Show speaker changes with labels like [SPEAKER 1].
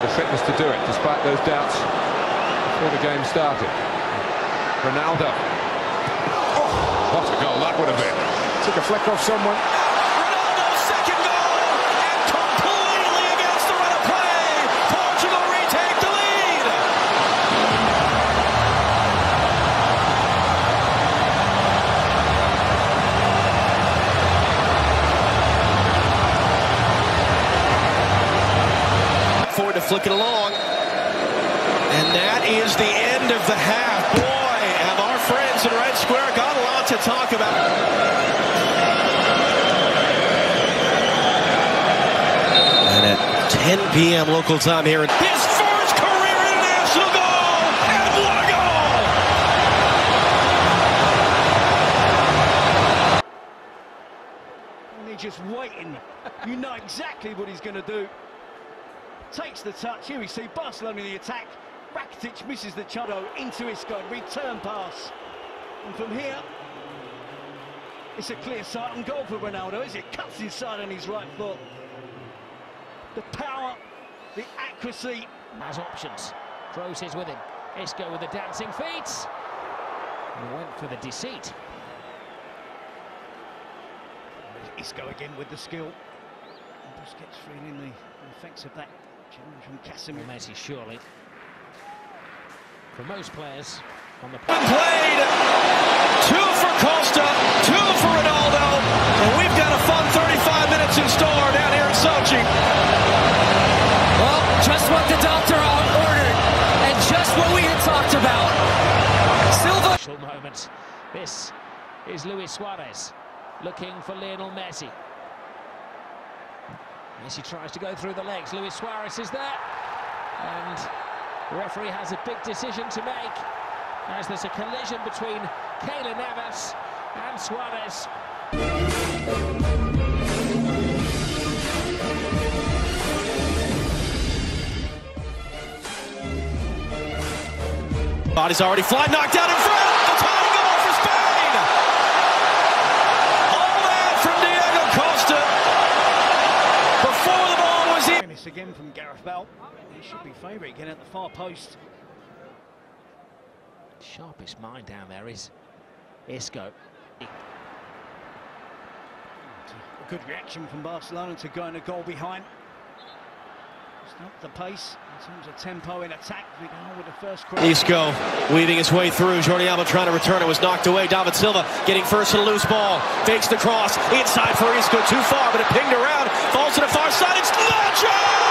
[SPEAKER 1] the fitness to do it, despite those doubts before the game started. Ronaldo. Oh, what a goal that would have been.
[SPEAKER 2] Took a flick off someone.
[SPEAKER 3] Flick it along, and that is the end of the half. Boy, have our friends in Red Square got a lot to talk about. And at 10 p.m. local time here, his first career international goal, and what a goal!
[SPEAKER 4] And he's just waiting. You know exactly what he's going to do. Takes the touch. Here we see Barcelona in the attack. Rakitic misses the Chado into Isco. Return pass. And from here, it's a clear sight and goal for Ronaldo as it cuts inside on his right foot. The power, the accuracy.
[SPEAKER 5] has options. Kroos is with him. Isco with the dancing feet. And went for the deceit.
[SPEAKER 4] Isco again with the skill. And Busquets feeling the effects of that challenge from Casemiro.
[SPEAKER 5] Messi surely. For most players on the
[SPEAKER 3] Played two for Costa, two for Ronaldo, and we've got a fun 35 minutes in store down here in Sochi.
[SPEAKER 6] Well, just what the doctor ordered, and just what we had talked about. Silva.
[SPEAKER 5] Special moment. This is Luis Suarez looking for Lionel Messi. Messi tries to go through the legs. Luis Suarez is there. And the referee has a big decision to make as there's a collision between Keylor Navas and Suarez.
[SPEAKER 3] Body's already flying, knocked out in front. Ball was in.
[SPEAKER 4] Miss again from Gareth Bale. He should be favourite again at the far post.
[SPEAKER 5] Sharpest mind down there is Isco.
[SPEAKER 4] A good reaction from Barcelona to going a goal behind. The pace in terms of tempo in attack. We go with the first cross.
[SPEAKER 3] Isco weaving his way through. Jordi Alba trying to return it was knocked away. David Silva getting first to the loose ball. Fakes the cross inside for Isco. Too far, but it pinged around. Falls to the far side. It's Nacho!